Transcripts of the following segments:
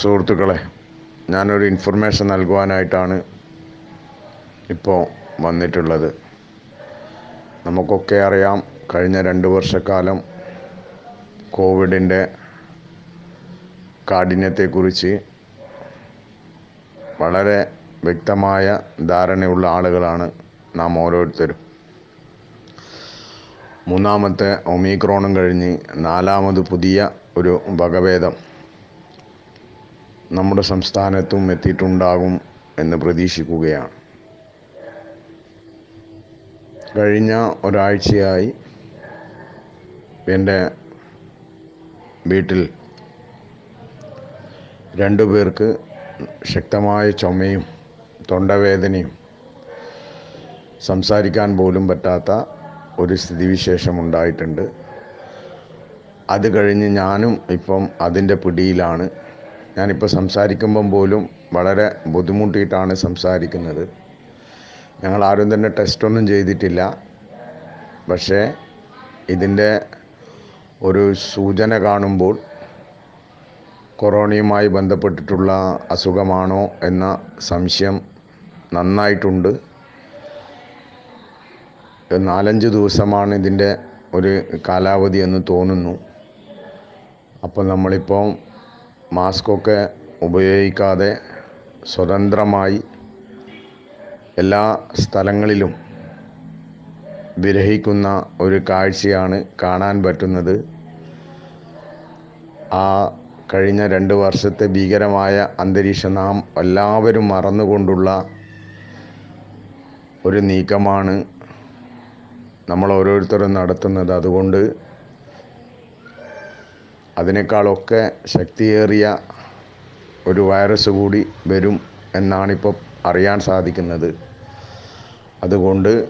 സുഹൃത്തുക്കളെ ഞാനൊരു ഇൻഫർമേഷൻ നൽകുവാനായിട്ടാണ് ഇപ്പോൾ വന്നിട്ടുള്ളത്. നമുക്കൊക്കെ അറിയാം കഴിഞ്ഞ രണ്ട് വർഷക്കാലം കോവിഡിന്റെ കാഠിന്യത്തെക്കുറിച്ച് വളരെ വ്യക്തമായ ധാരണയുള്ള ആളുകളാണ് നാം ഓരോരുത്തരും. മൂന്നാമത്തെ ഒമിക്രോണും കഴിഞ്ഞ് നാലാമത് പുതിയ ഒരു വകഭേദം നമ്മുടെ സംസ്ഥാനത്തും എത്തിയിട്ടുണ്ടാകും എന്ന് പ്രതീക്ഷിക്കുകയാണ്. കഴിഞ്ഞ ഒരാഴ്ചയായി എന്റെ വീട്ടിൽ രണ്ടു പേർക്ക് ശക്തമായ ചുമയും തൊണ്ടവേദനയും സംസാരിക്കാൻ പോലും പറ്റാത്ത ഒരു സ്ഥിതിവിശേഷം ഉണ്ടായിട്ടുണ്ട്. അത് കഴിഞ്ഞ് ഞാനും ഇപ്പം അതിന്റെ പിടിയിലാണ്. ഞാനിപ്പോൾ സംസാരിക്കുമ്പം പോലും വളരെ ബുദ്ധിമുട്ടിയിട്ടാണ് സംസാരിക്കുന്നത്. ഞങ്ങൾ ആരും തന്നെ ടെസ്റ്റൊന്നും ചെയ്തിട്ടില്ല. പക്ഷേ ഇതിന്റെ ഒരു സൂചന കാണുമ്പോൾ കൊറോണയുമായി ബന്ധപ്പെട്ടിട്ടുള്ള അസുഖമാണോ എന്ന സംശയം നന്നായിട്ടുണ്ട്. നാലഞ്ച് ദിവസമാണ് ഇതിന്റെ ഒരു കാലാവധി എന്ന് തോന്നുന്നു. അപ്പോൾ നമ്മളിപ്പോൾ മാസ്കൊക്കെ ഉപയോഗിക്കാതെ സ്വതന്ത്രമായി എല്ലാ സ്ഥലങ്ങളിലും വിരഹിക്കുന്ന ഒരു കാഴ്ചയാണ് കാണാൻ പറ്റുന്നത്. ആ കഴിഞ്ഞ രണ്ട് വർഷത്തെ ഭീകരമായ അന്തരീക്ഷം നാം എല്ലാവരും മറന്നുകൊണ്ടുള്ള ഒരു നീക്കമാണ് നമ്മൾ ഓരോരുത്തരും നടത്തുന്നത്. അതുകൊണ്ട് അതിനേക്കാളൊക്കെ ശക്തിയേറിയ ഒരു വൈറസ് കൂടി വരും എന്നാണിപ്പോൾ അറിയാൻ സാധിക്കുന്നത്. അതുകൊണ്ട്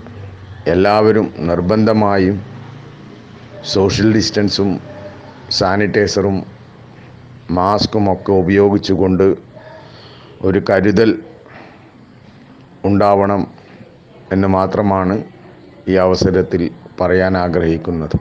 എല്ലാവരും നിർബന്ധമായും സോഷ്യൽ ഡിസ്റ്റൻസും സാനിറ്റൈസറും മാസ്കും ഒക്കെ ഉപയോഗിച്ചുകൊണ്ട് ഒരു കരുതൽ ഉണ്ടാവണം എന്ന് മാത്രമാണ് ഈ അവസരത്തിൽ പറയാൻ ആഗ്രഹിക്കുന്നത്.